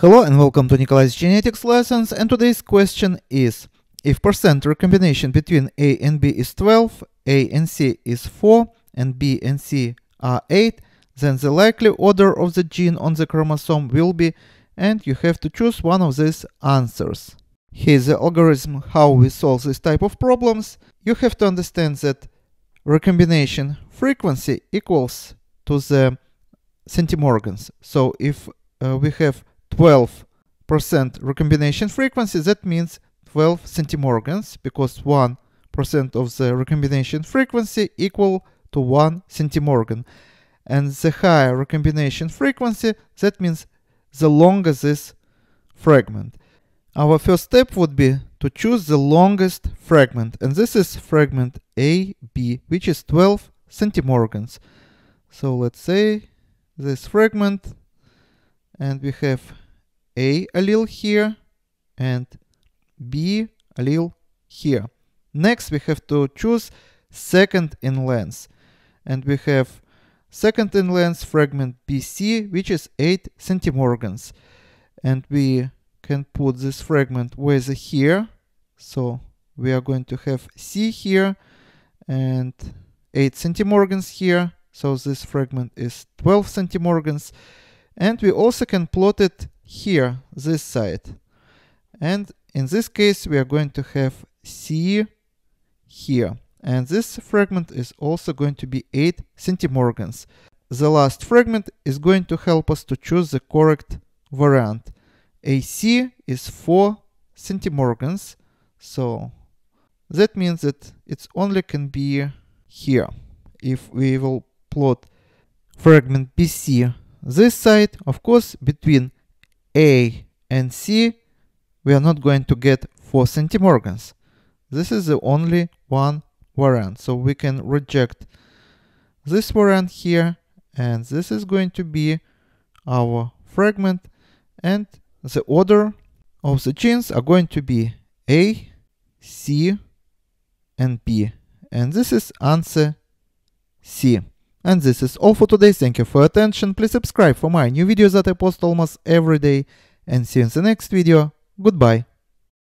Hello and welcome to Nikolay's genetics lessons and today's question is if percent recombination between A and B is 12, A and C is 4 and B and C are 8 then the likely order of the gene on the chromosome will be and you have to choose one of these answers. Here's the algorithm how we solve this type of problems. You have to understand that recombination frequency equals to the centimorgans. So if uh, we have 12% recombination frequency, that means 12 centimorgans because 1% of the recombination frequency equal to 1 centimorgan. And the higher recombination frequency, that means the longer this fragment. Our first step would be to choose the longest fragment, and this is fragment AB, which is 12 centimorgans. So let's say this fragment, and we have A allele here and B allele here. Next, we have to choose second in length, and we have second in length fragment BC, which is 8 centimorgans. And we can put this fragment with here. So we are going to have C here and 8 centimorgans here. So this fragment is 12 centimorgans. And we also can plot it here, this side. And in this case, we are going to have C here. And this fragment is also going to be 8 centimorgans. The last fragment is going to help us to choose the correct variant. AC is 4 centimorgans, so that means that it only can be here. If we will plot fragment BC this side, of course, between A and C, we are not going to get 4 centimorgans. This is the only one variant. So we can reject this variant here, and this is going to be our fragment, and the order of the genes are going to be A, C, and B. And this is answer C. And this is all for today. Thank you for attention. Please subscribe for my new videos that I post almost every day. And see you in the next video. Goodbye.